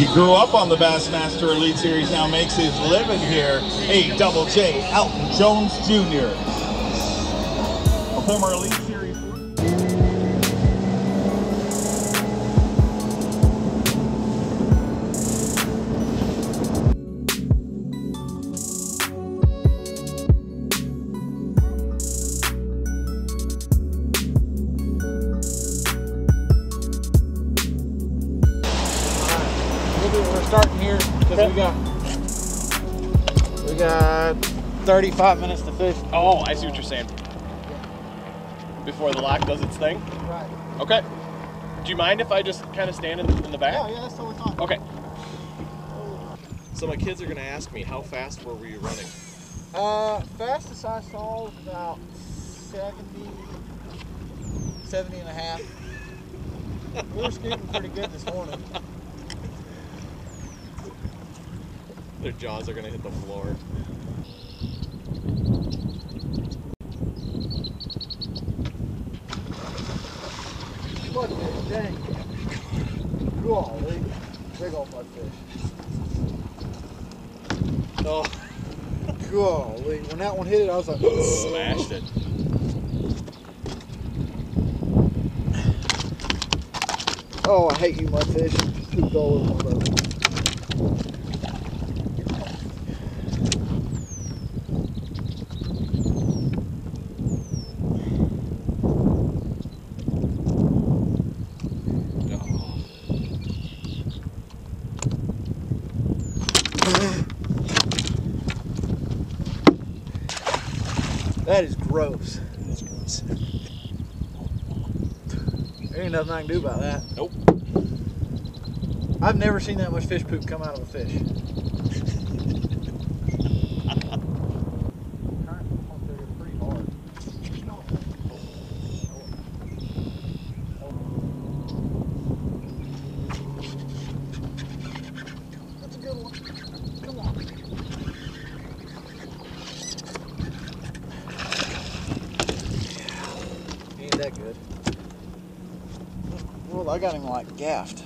He grew up on the Bassmaster Elite Series, now makes his living here. A double J, Alton Jones Jr. A former Elite we got we got 35 minutes to fish. Oh, I see what you're saying. Before the lock does its thing? Right. Okay. Do you mind if I just kind of stand in the, in the back? Yeah, yeah, that's totally fine. Okay. So my kids are going to ask me, how fast were we running? Uh, fastest I saw was about 70, 70 and a half. We were scooting pretty good this morning. Their jaws are going to hit the floor. Mudfish, dang. Golly. Big old mudfish. Oh, Golly. When that one hit it, I was like, smashed it. Oh, I hate you, mudfish. All over my boat. Oh. That is gross. That's gross. There ain't nothing I can do about that. Nope. I've never seen that much fish poop come out of a fish. That's a good one. Come on. He ain't that good. Well, I got him like gaffed.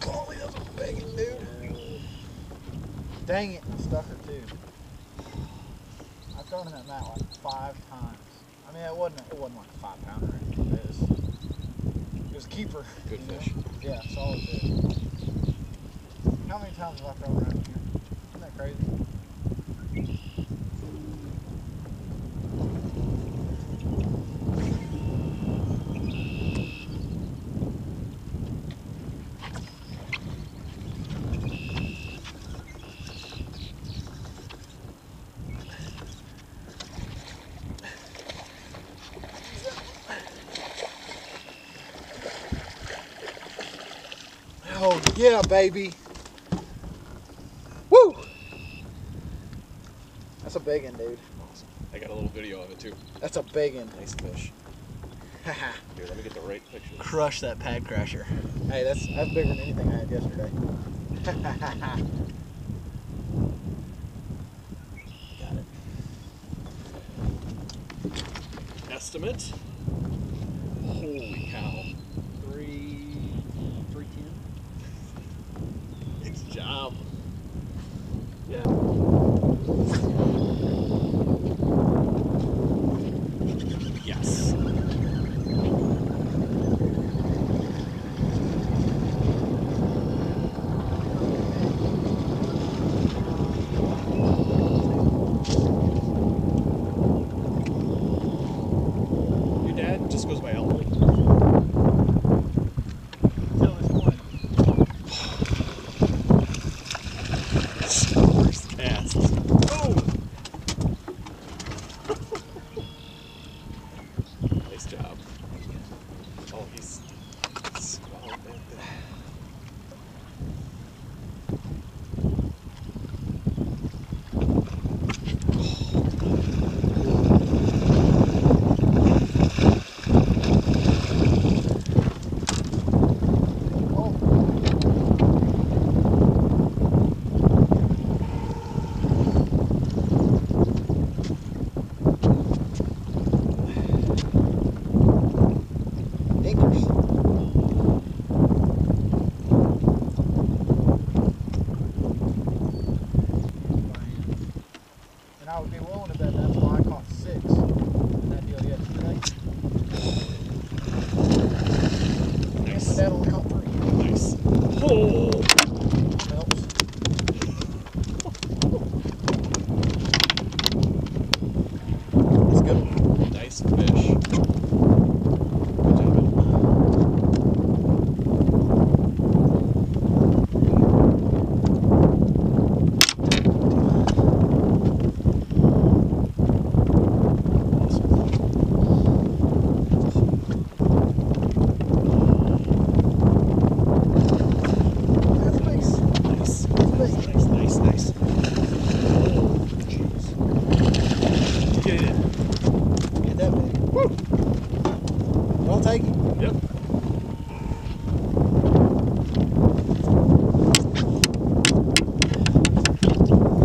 Golly, that was a big one, dude. Dang it, I stuck her too. I've thrown that mat like five times. I mean, it wasn't it wasn't like a five pounder or anything. It was, it was a keeper. Good you know? fish. Yeah, solid fish. How many times have I thrown around here? Isn't that crazy? Oh yeah, baby. Woo! That's a big one, dude. Awesome. I got a little video of it too. That's a big one. Nice fish. Here, let me get the right picture. Crush that pad crasher. Hey, that's that's bigger than anything I had yesterday. Got it. Estimate. Holy cow. Three, three ten. Nice job. Yeah. Yes. Your dad just goes by Alton. Until this morning. would be willing to bet that's why I caught six in that deal yesterday. And Nice. my dad only caught three. Nice. Oh. Helps. That's good. Nice fish. Good job. Ed. That's nice. Nice. Nice, nice, nice, nice. Oh, jeez. Get it. Get that big. Woo! I'll take it. Yep.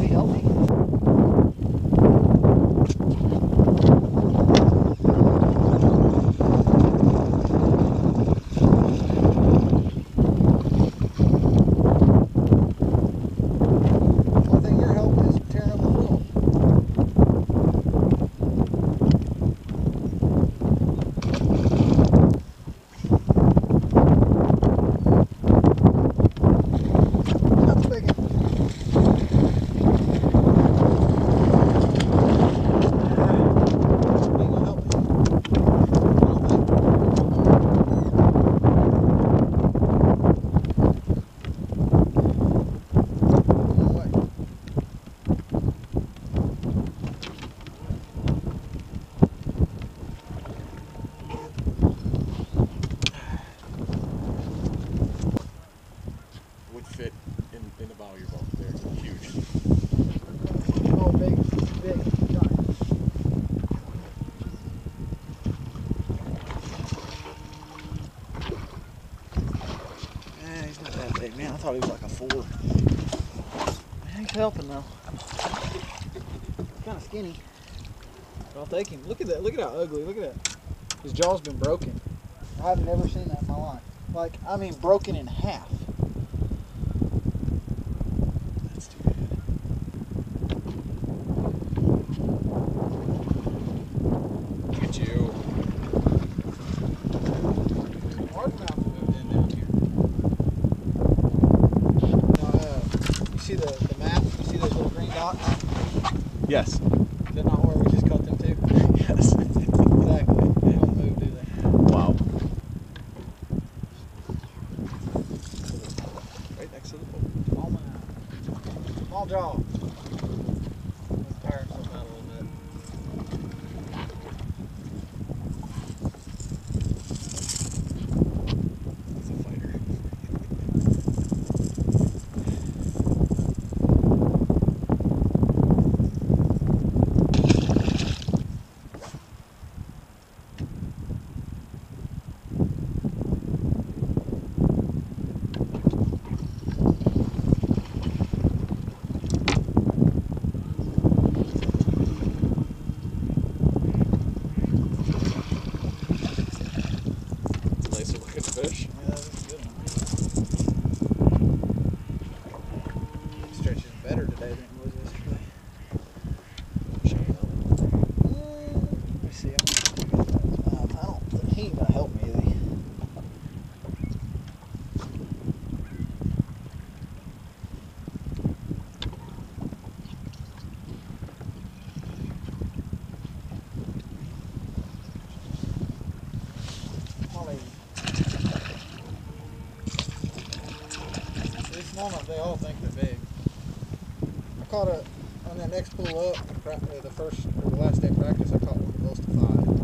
Be healthy. I think your help is tearing up the floor. That's big. Ain't gonna help me. I don't think. No way. Would fit in, in the bow of your boat. They're huge. Oh, big, big. Eh, he's not that big, man. I thought he was like a four. He's helping though. Kind of skinny. But I'll take him. Look at that. Look at how ugly. Look at that. His jaw's been broken. I've never seen that in my life. Like, I mean, broken in half. That's too bad. Look at you. Largemouth moved in down here. Now, uh, you see the, the map? You see those little green dots? Yes. Is that not where we just caught them to? Yes. Exactly. They don't move, do they? wow. Right next to the boat. Small mouth. Small jaw. Let's tire himself out a little bit. That's a fighter. Nicer looking fish. Yeah, that was a good one. Stretching better today than it was yesterday. Mm, Let me see. I'm gonna look at that mouth. I don't think he ain't gonna help me, is he? Come on, lady. They all think they're big. I caught a on that next pull up, the first or the last day of practice. I caught one close to five.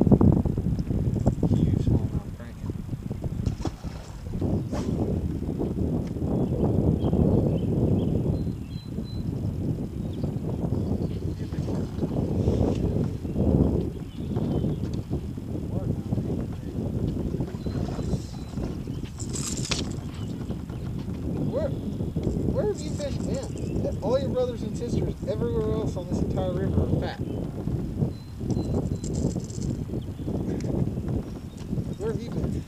Where, where have you fished been? All your brothers and sisters everywhere else on this entire river are fat. Where have you been?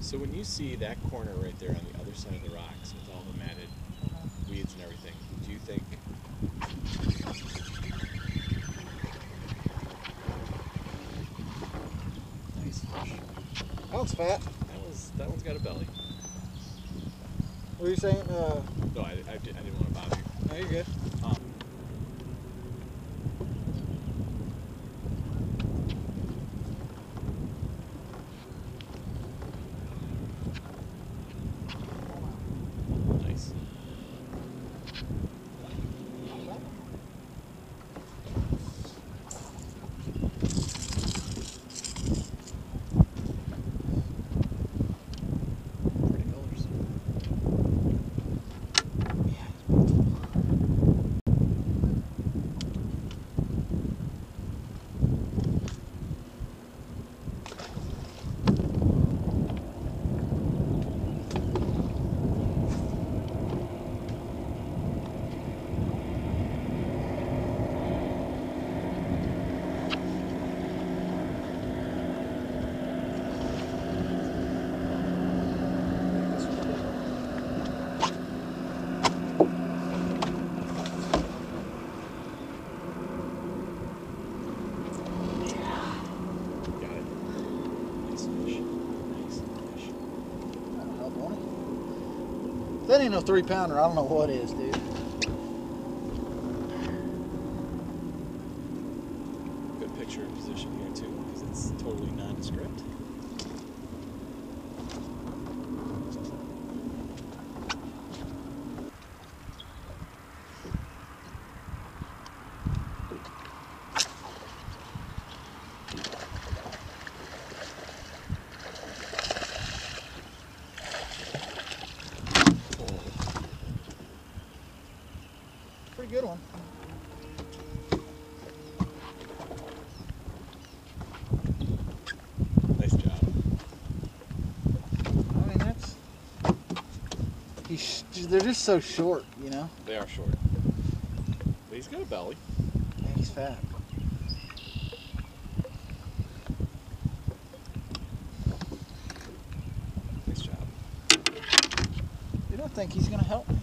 So when you see that corner right there on the other side of the rocks with all the matted weeds and everything, do you think nice fish? That one's fat. That was that one's got a belly. What are you saying? Uh, No, I, I, I didn't want to bother you. no, you're good. Um, nice. Pretty colors. Got it. Nice fish. Nice fish. That'll help, won't it? If that ain't no three pounder, I don't know what is, dude. Good picture in position here too, because it's totally nondescript. Pretty good one. Nice job. I mean, that's. He's, they're just so short, you know? They are short. But he's got a belly. And he's fat. Nice job. You don't think he's gonna help me?